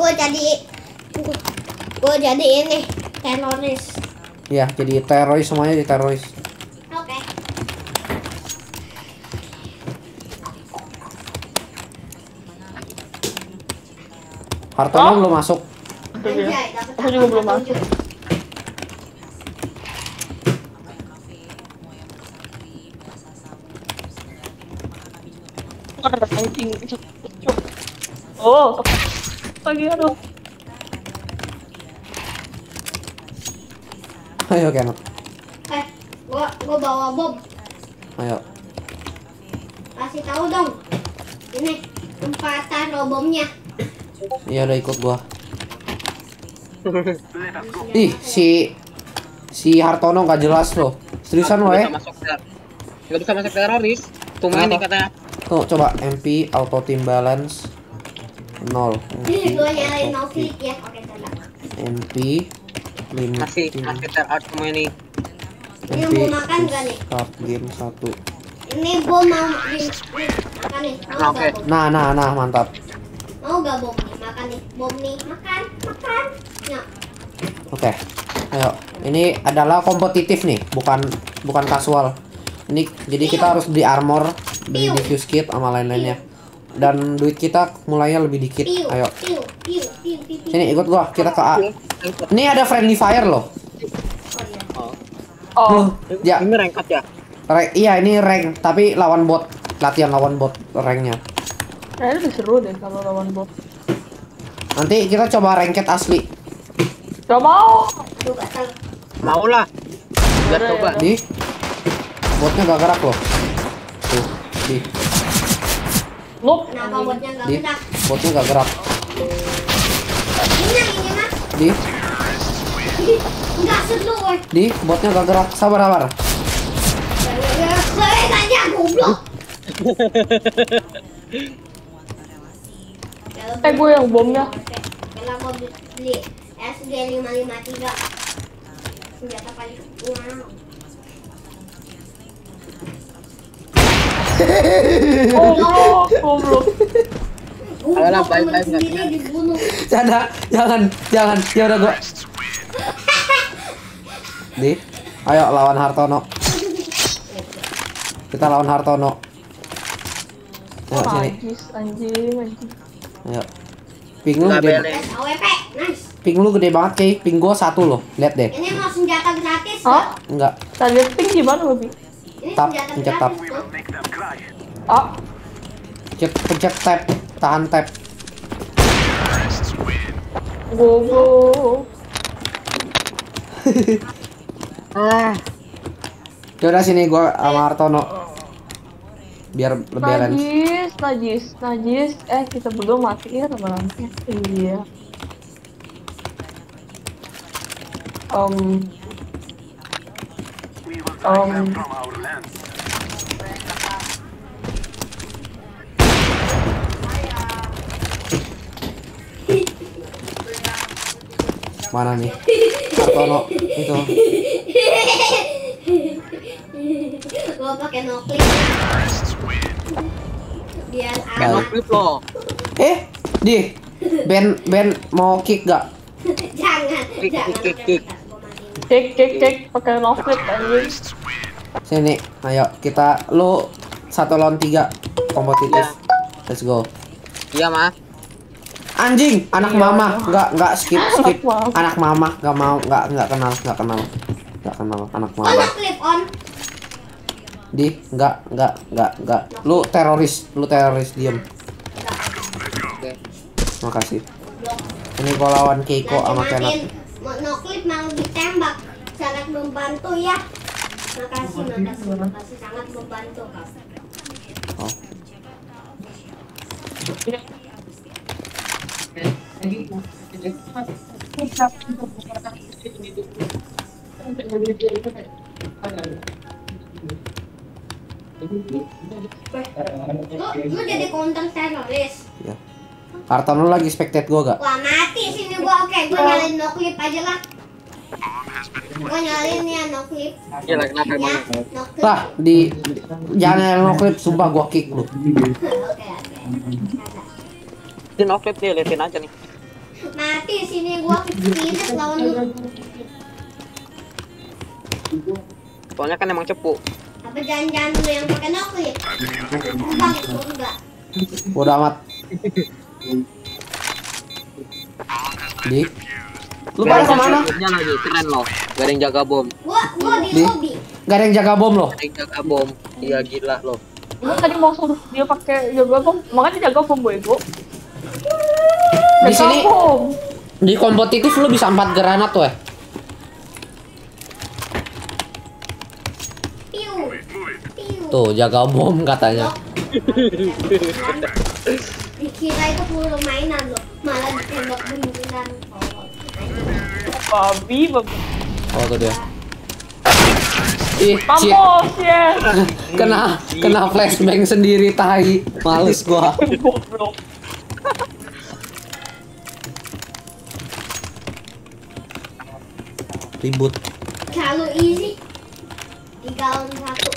gua jadi, gua jadi ini teroris. Ya, jadi teroris semuanya jadi teroris. Oke. Hartono belum masuk. Anjay, Aku juga belum masuk. Oh, lagi aduh. Ayo, Kenot. Eh, gua, gua bawa bom. Ayo. Kasih tahu dong. Ini tempat taruh bomnya. Iya udah ikut gua. Ih, si si Hartono nggak jelas loh. Seriusan lo ya? ter- nggak bisa masuk teroris tungguin nih Kenapa? katanya Tuh coba MP auto team balance 0. Ini MP, gua nyalain ya. Oke, salah. MP limit masih team masih terart semua ini Ini mau makan nggak nih? game 1. Ini bom mau di, di makan nih. Mau Oke. gak? Nah, nah, nah, mantap. Mau gak bom nih? Makan nih. Bom nih. Makan, makan. Ya. Oke. Ayo, ini adalah kompetitif nih, bukan bukan casual. Ini jadi kita harus beli armor, beli diffuse kit sama lain-lainnya. Dan duit kita mulainya lebih dikit. Ayo, sini ikut gua, kita ke A. Ini ada friendly fire loh. Oh, iya. Oh. Oh, ya, ini rangkat ya rank- iya ini rank, tapi lawan bot, latihan lawan bot ranknya. kayaknya lebih seru deh kalau lawan bot. Nanti kita coba ranked asli. Gak mau. Mau lah biar coba ya. Di, botnya gak gerak loh. Tuh, di, Kenapa botnya gak di, gerak? botnya gak gerak. Ini yang ini mah. Di, Enggak seru, woi. di, botnya gak gerak. Sabar, sabar. Aja goblok. Eh, gue yang bomnya. Kalau mau beli SG 553 senjata paling. Oh, goblok. Ayolah, dibunuh. Jangan, jangan, jangan. Ya udah gua. Di, ayo lawan Hartono. Kita lawan Hartono. Ayo sini. Najis, anjing, anjing. Ayo. Ping lu gede, AWP, nice. ping lu gede banget kayak ping gua satu loh. Lihat deh. Ini mau senjata gratis Hah? nggak? Enggak. Target ping gimana lebih? Ini Tap, pencet tap. Ah, Pencet, pencet tab, tahan tab. goblok. ah udah sini gua sama Hartono. Biar lebih balance. Najis, najis, najis. Eh, kita berdua mati ya lama-lama. Iya. Um, um, Mana nih? Hartono itu. Gua pakai no click. Biar Baik. aman. klip lo Eh, di Ben Ben mau kick gak? Jangan, Kick, jangan. kick, kick, kick. Cek, cek, cek, pakai no flip anjing. Sini, ayo kita lu satu lawan tiga kompetitif. Let's go. iya mah Anjing, anak Iya, mama, nggak nggak skip skip. Anak mama. Anak nggak mau, nggak nggak kenal, nggak kenal, nggak kenal anak Oh, mama. no clip on. Di, nggak nggak nggak nggak. Lu teroris, lu teroris diem. Makasih. Ini gua lawan Keiko sama Nanti Clip mau ditembak. Sangat membantu ya. Makasih, makasih, makasih sangat membantu kau. Oh. Lu, lu jadi counter teroris. Ya. Karton lu lagi spectate gua gak? Wah mati sini gua oke gua nyalin no clip aja lah. Gua nyalin ya no clip. Gila kenapa Ya, emang? no clip. Lah, di jangan yang no clip sumpah gua kick lu. Oke oke. Ini no clip dia liatin aja nih. Mati sini gua kilit lawan lu. Soalnya kan emang cepu. Apa jangan-jangan lu yang pakai no clip? Enggak. Bodo amat. Di Lu pada ke mana? Lagi keren loh. Gak ada yang jaga bom. Gua gua di Di? lobby. Gak ada yang jaga bom loh. Ada yang jaga bom. Iya gila loh. Lu tadi mau suruh dia pakai jaga bom, makanya jaga bom bego. Di sini bom. di kompetitif lu bisa 4 granat tuh eh. Tuh, jaga bom katanya. Dikira itu peluru mainan loh, malah ditembak beneran. Oh, Babi, babi. Oh, tuh dia. Ih. Mampus ya. Kena kena flashbang sendiri tai. Males gua. Ribut. Kalau easy, tiga satu.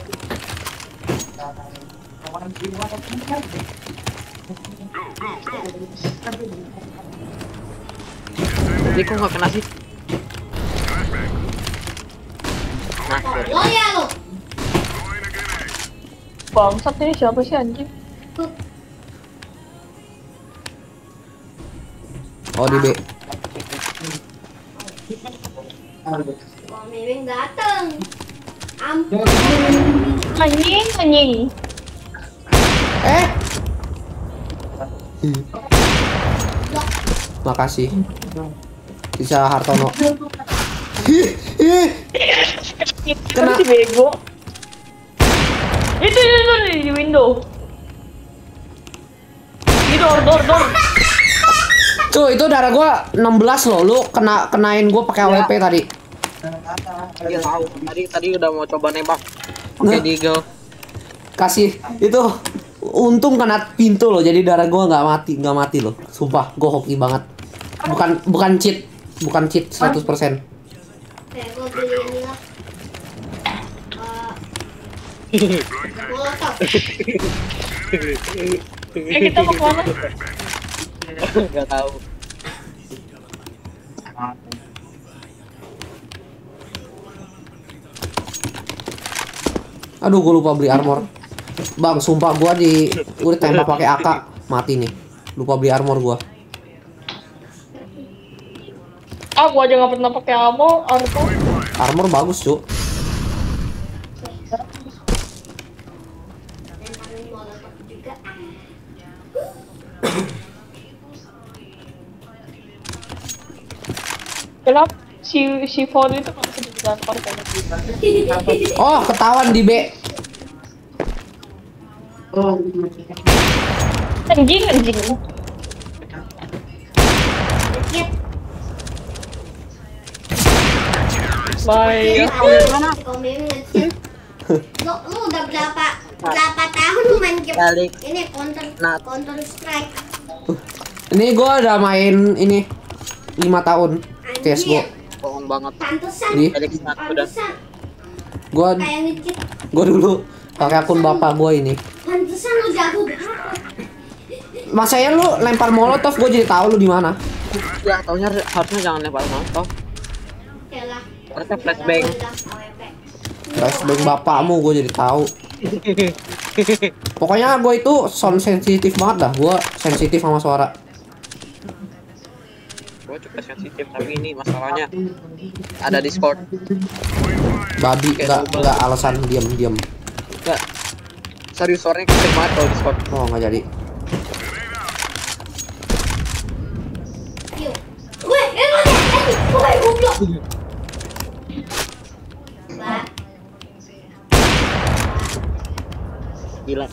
Jadi kok gak kena sih? Nah, Lo ya lo. Bangsat ini siapa sih anjing? Oh, di B. Wah, memang dateng. Ampun. Anjing, anjing. Eh. Makasih. Bisa Hartono. Kena si bego. Itu itu itu di, window. Di door door door. Tuh, itu darah gua 16 loh. Lu kena kenain gua pakai AWP tadi. dia tahu. Tadi tadi udah mau coba nembak. Oke. Deagle. Kasih itu untung kena pintu loh. Jadi darah gua nggak mati, nggak mati loh. Sumpah, gua hoki banget. Bukan bukan cheat, bukan cheat 100%. Kayak gue beli ini lah. Eh. Eh kita mau ke mana? Tahu. Aduh, gua lupa beli armor. Bang, sumpah gua di udah tembak pakai AK, mati nih. Lupa beli armor gua. Ah, gua aja nggak pernah pakai ammo, arko. Armor bagus, Cuk. Kenapa si si Ford itu masih di kantor kayak Oh, ketahuan di B. Anjing, anjing. Dikit. Bye. Ngecit. Lu, lu udah berapa berapa tahun main game Balik. ini counter Nah. counter strike Ini gua udah main ini 5 tahun CS:GO. anjir Bohong banget. pantesan Di? Snap udah. pantesan Gua kayak ngecit gua dulu pakai akun bapak gua ini. Pantesan lu jago banget lu lempar molotov gua jadi tahu lu di mana. Ya, taunya harusnya jangan lempar molotov. oke lah Harusnya flashbang. Flashbang bapakmu gua jadi tahu. Pokoknya gua itu sound sensitif banget dah. Gua sensitif sama suara. Gue juga sensitif tapi ini masalahnya ada Discord. Babi nggak nggak alasan diam diam. Enggak. Serius suaranya kenceng banget kalau Discord. Oh nggak jadi. Eh? Eh, goblok. Mbak, Gila.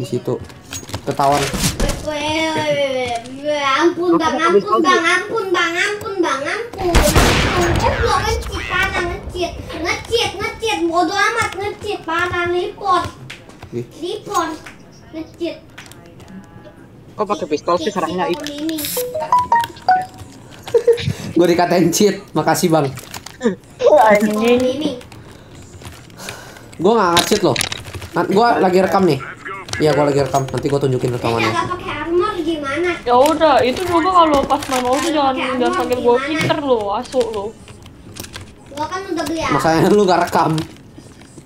Di situ ketahuan. ampun bang, ampun bang, ampun bang, ampun bang, ampun. Ampun, lo ngecit ngecit, ngecit, ngecit, bodo amat parah report, Ih, report, ngecit. Kok pakai pistol sih serangnya itu? ini. gue dikatain cheat. Makasih bang. Anjing. Gue nggak nge-cheat loh. Gue lagi rekam nih. Iya, gue lagi rekam. Nanti gue tunjukin rekamannya. agak pakai armor gimana? Ya udah, itu juga kalau pas main tuh jangan jangan panggil gue pinter lo, asuk lo. Gua kan udah beli armor. Masanya lu gak rekam.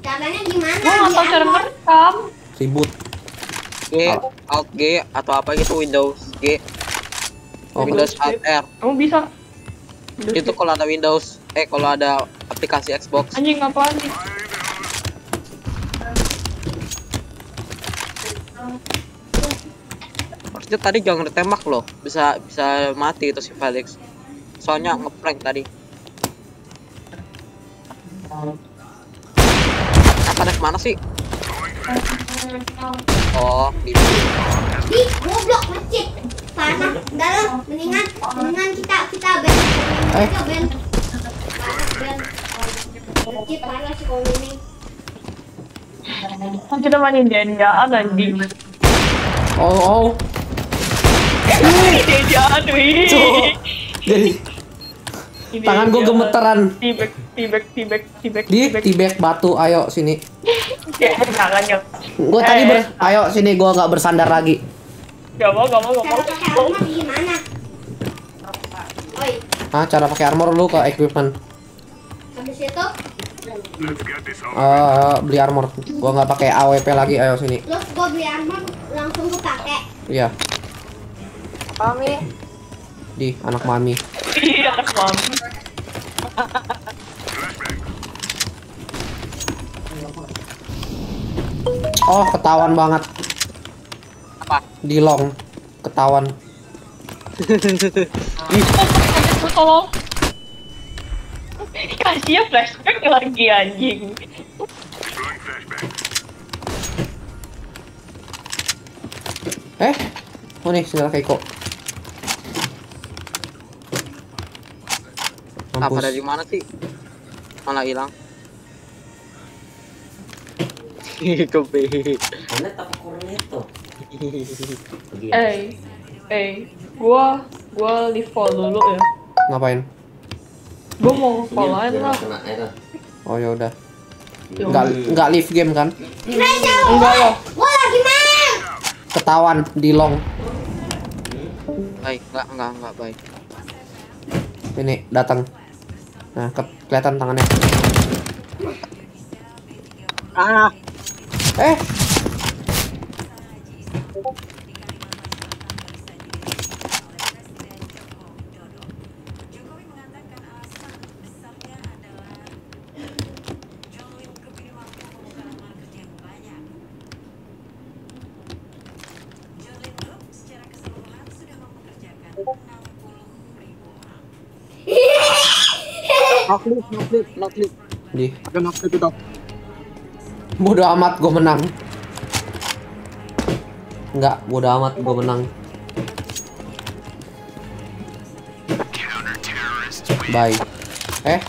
Caranya gimana? Tahu cara armor? merekam. Ribut. G, Alt G atau apa gitu Windows G, Oh, Windows Alt R. Kamu bisa. Itu kalau ada Windows, eh kalau ada aplikasi Xbox. Anjing apaan nih? Maksudnya tadi jangan ditembak loh, bisa bisa mati itu si Felix. Soalnya ngeprank tadi. Apa ada ke mana sih? Oh, di Di goblok ngecit. Parah. Dalam mendingan mendingan kita kita ben. Eh. Kita ben. Parah ben. Parah sih kalau ini. Kan kita mainin denjaan anjing. Oh, oh. Denjaan wih. Tuh. Jadi tangan gue gemeteran. Tibek, tibek, tibek, tibek, Di tibek batu. Ayo sini. Tangannya. Gue tadi ber. Ayo sini. Gue nggak bersandar lagi. Gak mau, gak mau, gak Cara mau. pakai armor gimana? Oi, Ah, cara pakai armor lu ke equipment. habis itu Eh, beli armor. Gua nggak pakai AWP lagi. Ayo sini. terus gua beli armor langsung gua pakai. Iya. Kami. Di anak mami. Iya, anak mami. Oh, ketahuan banget. Apa? Di long. Ketahuan. Tolong. Kasih ya flashback lagi anjing. Eh, oh nih senjata Keiko. Apa dari mana sih? Malah hilang. Kopi. Eh, eh, gua, gua leave call dulu ya. Ngapain? Gua mau call lain lah. Oh ya udah. Nggak nggak live game kan? Enggak loh. Gua lagi main. Ketahuan di long. Baik, enggak, enggak, enggak baik. Ini datang. Nah, ke- kelihatan tangannya. Ah, Eh, clip. di Ada no clip itu. bodo amat gue menang. Enggak, bodo amat gue menang. Bye. Eh,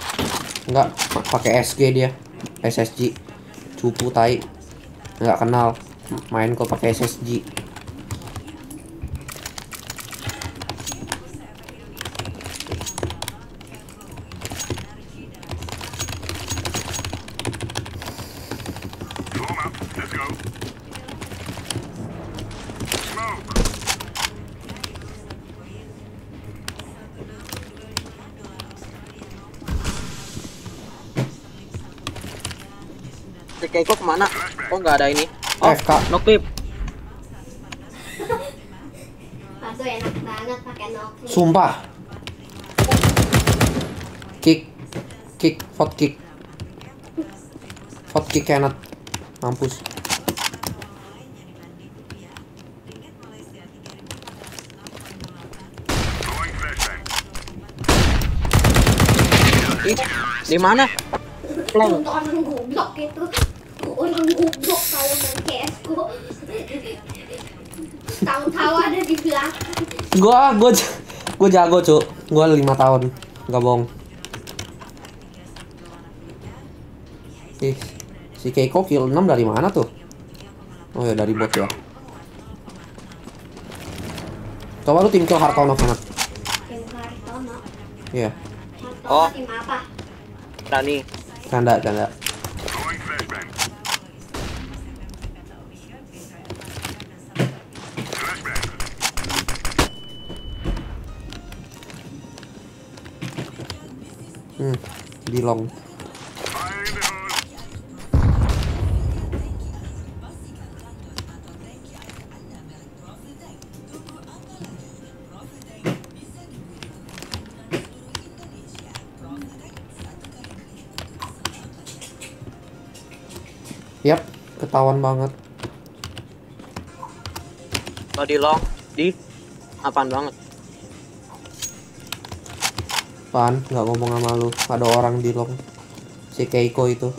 enggak pakai SG dia. SSG. Cupu tai. Enggak kenal. Main kok pakai SSG. Si Keiko ke mana? Oh, enggak ada ini. Oh, FK. no clip. Enak banget pakai. Sumpah. Kick. Kick, hot kick. Hot kick cannot. Mampus. Ih, di mana? Plong. Untuk orang goblok itu. Orang goblok kalau main CS ku. tahu-tahu ada di belakang Gua gua gua jago, Cuk. Gua 5 tahun. Enggak bohong. Ih, si Keiko kill 6 dari mana tuh? Oh ya dari bot ya. Coba lu tim kill Hartono banget. tim Hartono Iya, Hartono Oh. tim apa Berani. canda canda. Hmm, di long. Yap, ketahuan banget. Kalau di long, di apaan banget? Pan, nggak ngomong sama lu. Ada orang di long. Si Keiko itu.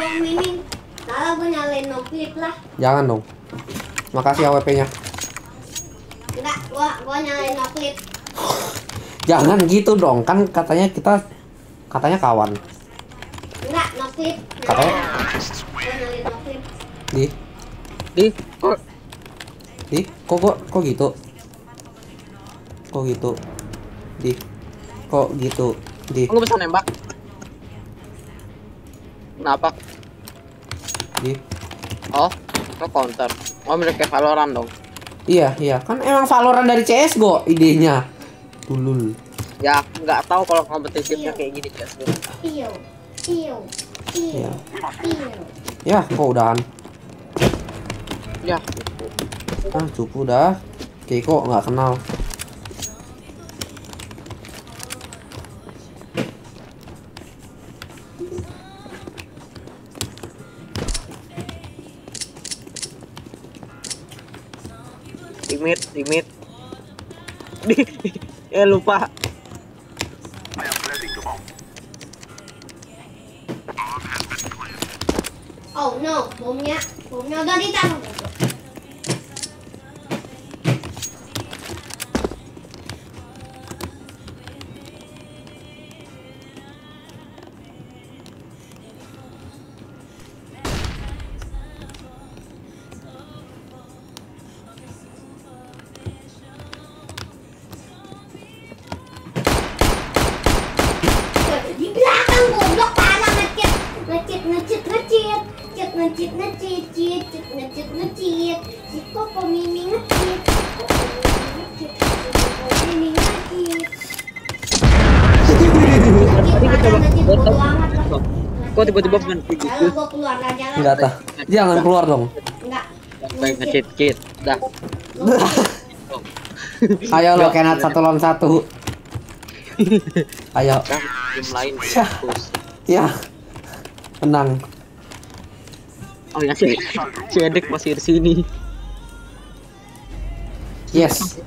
Juga mining. Salah gue nyalain no clip lah. Jangan dong. Makasih AWP-nya. Enggak, gua gua nyalain no clip. Jangan gitu dong. Kan katanya kita katanya kawan. Enggak, no clip. Katanya? Gua nyalain no clip. Di, Di, kok di, kok kok kok gitu? Kok gitu? Di, kok gitu? Di, lu bisa nembak? Kenapa? di. Oh, lo counter. Oh, mirip kayak Valorant dong. Iya, iya. Kan emang Valorant dari CS:GO idenya. Dulul. Ya, nggak tahu kalau kompetitifnya kayak gini ya. Iyo, iyo, iyo, Iya. iyo. Ya, kok udahan. Ya, Ah, cupu dah. Keiko nggak kenal. Limit. Di, eh lupa. Oh no, bomnya, bomnya udah ditaruh. Ngecit, ngecit, ngecit, ngecit. Si Koko Mimi ngecit, Koko Mimi ngecit, Koko Mimi ngecit. Kok tiba-tiba gitu? Keluar, lah, jalan. Enggak tah. Jangan keluar dong. Enggak. Baik ngecit, cit. Dah. Ayo lo kenat satu lawan satu. Ayo. Dah, tim lain. Ya. Menang. Oh ya sih. Si Edek masih di sini. Yes.